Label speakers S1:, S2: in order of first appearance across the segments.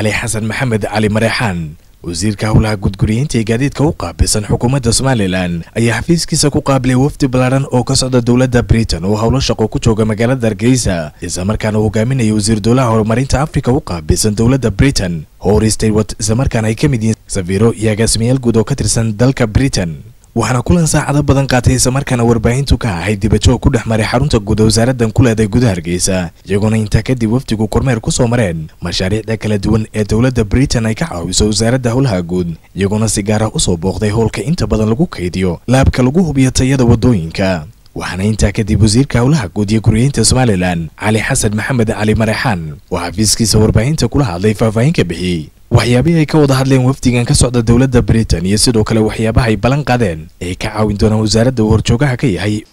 S1: cali xasan maxamed cali mareexaan. Wasiirka howlaha gudguriyeynta ee gaadiidka u qaabilsan xukuumadda somalilan ayaa xafiiskiisa ku qaabilay wafdi ballaadhan oo ka socda dowladda britain oo howlo shaqo ku jooga magaalada hargeysa islamarkaana uu hogaaminaya wasiir dowlaha horumarinta afrika u qaabilsan dowladda britain. Howr stewart islamarkaana ay ka mid yihiin safiiro iyo agaasimayaal guud oo ka tirsan dalka britain waxaana kulan saacado badan qaatay islamarkaana warbaahintu ka ahayd dibajoog ku dhex maray xarunta guud wasaaraddan ku leeday gudaha hargeysa iyagoona intaa kadib wafdigu kormeer ku soo mareen. Mashaariicda kala duwan ee dowladda britain ay ka caawiso wasaaradda howlaha guud iyagoona si gaara u soo booqday howlka inta badan lagu kaydiyo laabka lagu hubiyo tayada waddooyinka. Waxaana intaa kadib wasiirka howlaha guud iyo guriyeynta somalilan cali xasan maxamed cali mareexaan oo xafiiskiisa warbaahinta kula hadlay faahfaahin ka bixiyey waxyaabihii ay ka wada hadleen wafdigan ka socda dowladda britain iyo sidoo kale waxyaabaha ay ballan qaadeen ay ka caawin doonaan wasaaradda uu horjoogaha ka yahay.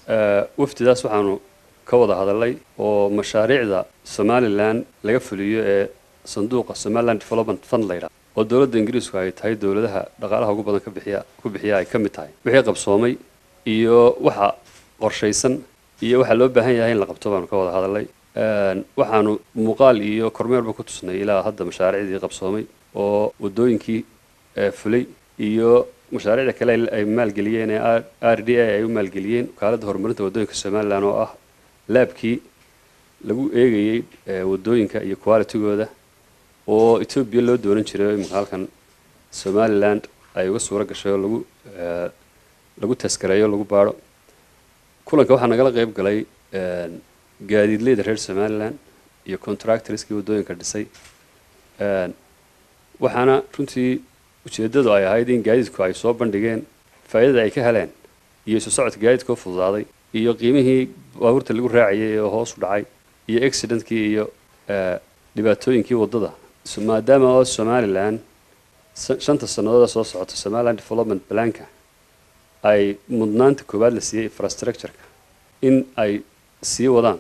S2: Wafdidaas waxaanu ka wada hadalay oo mashaariicda somalilan laga fuliyo ee sanduuqa somaliland development fund layidhaha oo dowladda ingiriisku ay tahay dowladaha dhaqaalaha ugu badan ka bixiya ku bixiya ay ka mid tahay. Wixii qabsoomay iyo waxa qorshaysan iyo waxa loo baahan yahay in la qabto baanu ka wada hadalay waxaanu muuqaal iyo kormeerba ku tusnay ilaa hadda mashaariicdii qabsoomay oo waddooyinkii fulay iyo mashaariicda kale ay maalgeliyeen ee r d a ay u maalgeliyeen wakaaladda horumarinta waddooyinka somalilan oo ah laabkii lagu eegayey waddooyinka iyo qualitygooda oo etoobiya loo doonan jiray imika halkan somaliland ay uga suuro gashay oo lagu lagu taskareeyo lagu baadho. Kulanka waxaa nagala qayb galay gaadiidleyda reer somalilan iyo contractorskii waddooyinka dhisay waxaana runtii ujeeddadu ay ahayd in gaadiidku ay soo bandhigeen faa'iidada ay ka heleen iyo isu socodka gaadiidka oo fududaaday iyo qiimihii baabuurta lagu raacayay oo hoos u dhacay iyo accidentkii iyo dhibaatooyinkii waddada. Maadaama oo somalilan shanta sannadood soo socota somaliland development planka ay mudnaanta koowaad la siiyey infrastructureka in ay sii wadaan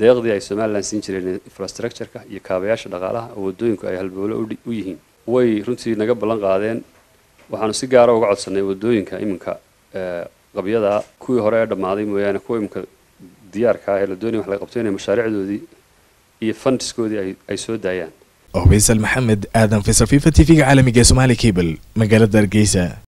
S2: deeqdii ay somalilan siin jireen infrastructureka iyo kaabayaasha dhaqaalaha oo waddooyinku ay halbowlo u yihiin way runtii naga ballan qaadeen. Waxaanu si gaara uga codsanay waddooyinka iminka qabyada. Kuwii hore ee dhammaaday mooyaane kuwa iminka diyaarka ah ee la doonaya wax laga qabto inay mashaariicdoodii iyo fundiskoodii ay soo daayaan.
S1: Faysal maxamed aadan faysal fifa t v-ga caalamiga somaali cable magaalada hargeysa